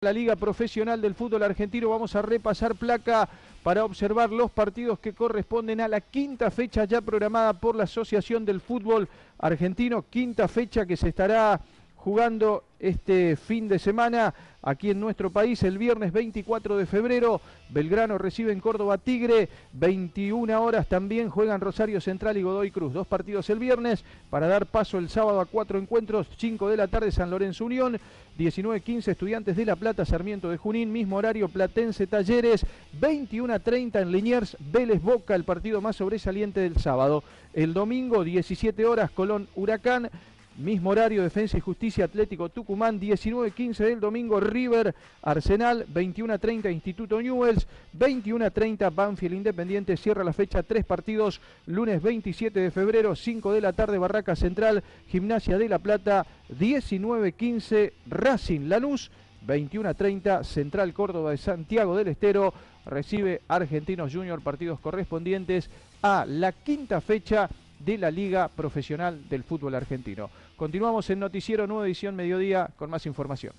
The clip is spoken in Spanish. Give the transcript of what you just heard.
la Liga Profesional del Fútbol Argentino. Vamos a repasar placa para observar los partidos que corresponden a la quinta fecha ya programada por la Asociación del Fútbol Argentino. Quinta fecha que se estará jugando este fin de semana aquí en nuestro país. El viernes 24 de febrero, Belgrano recibe en Córdoba Tigre. 21 horas también juegan Rosario Central y Godoy Cruz. Dos partidos el viernes para dar paso el sábado a cuatro encuentros. 5 de la tarde San Lorenzo Unión. 19-15 Estudiantes de La Plata, Sarmiento de Junín. Mismo horario Platense Talleres. 21-30 en Liniers, Vélez Boca, el partido más sobresaliente del sábado. El domingo 17 horas Colón Huracán. Mismo horario, Defensa y Justicia Atlético Tucumán, 19.15 del domingo, River Arsenal, 21.30 Instituto Newells, 21.30 Banfield Independiente, cierra la fecha, tres partidos, lunes 27 de febrero, 5 de la tarde, Barraca Central, Gimnasia de La Plata, 19.15 Racing Lanús, 21.30 Central Córdoba de Santiago del Estero, recibe Argentinos Junior, partidos correspondientes a la quinta fecha de la Liga Profesional del Fútbol Argentino. Continuamos en Noticiero Nueva Edición Mediodía con más información.